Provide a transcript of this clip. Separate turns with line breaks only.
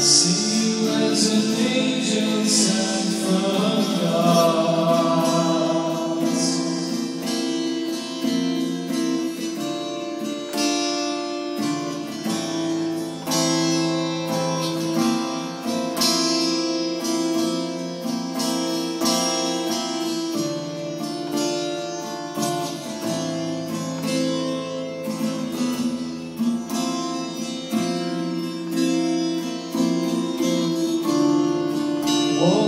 see you as an angel sent from Oh.